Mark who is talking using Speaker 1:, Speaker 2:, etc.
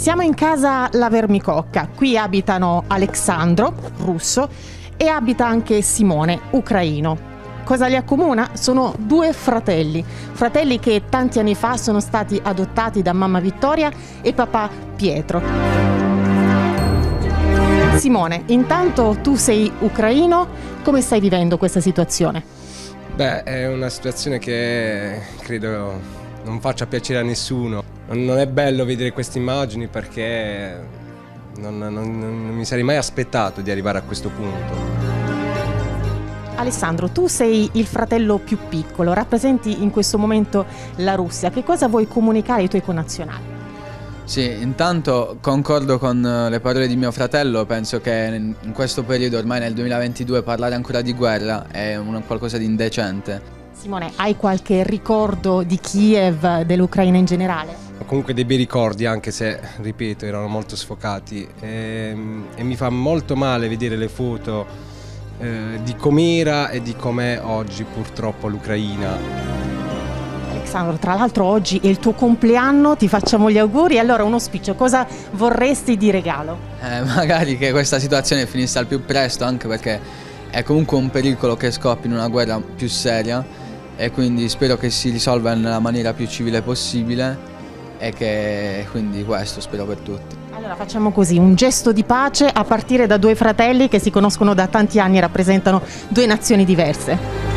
Speaker 1: Siamo in casa La Vermicocca, qui abitano Alexandro, russo, e abita anche Simone, ucraino. Cosa li accomuna? Sono due fratelli, fratelli che tanti anni fa sono stati adottati da mamma Vittoria e papà Pietro. Simone, intanto tu sei ucraino, come stai vivendo questa situazione?
Speaker 2: Beh, è una situazione che credo non faccia piacere a nessuno. Non è bello vedere queste immagini perché non, non, non mi sarei mai aspettato di arrivare a questo punto.
Speaker 1: Alessandro, tu sei il fratello più piccolo, rappresenti in questo momento la Russia. Che cosa vuoi comunicare ai tuoi connazionali?
Speaker 3: Sì, intanto concordo con eh, le parole di mio fratello, penso che in questo periodo, ormai nel 2022, parlare ancora di guerra è un, qualcosa di indecente.
Speaker 1: Simone, hai qualche ricordo di Kiev, dell'Ucraina in generale?
Speaker 2: Comunque dei bei ricordi, anche se, ripeto, erano molto sfocati e, ehm, e mi fa molto male vedere le foto eh, di com'era e di com'è oggi purtroppo l'Ucraina.
Speaker 1: Alessandro, tra l'altro oggi è il tuo compleanno, ti facciamo gli auguri. Allora, un auspicio, cosa vorresti di regalo?
Speaker 3: Eh, magari che questa situazione finisse al più presto, anche perché è comunque un pericolo che scoppi in una guerra più seria e quindi spero che si risolva nella maniera più civile possibile e che quindi questo spero per tutti.
Speaker 1: Allora facciamo così, un gesto di pace a partire da due fratelli che si conoscono da tanti anni e rappresentano due nazioni diverse.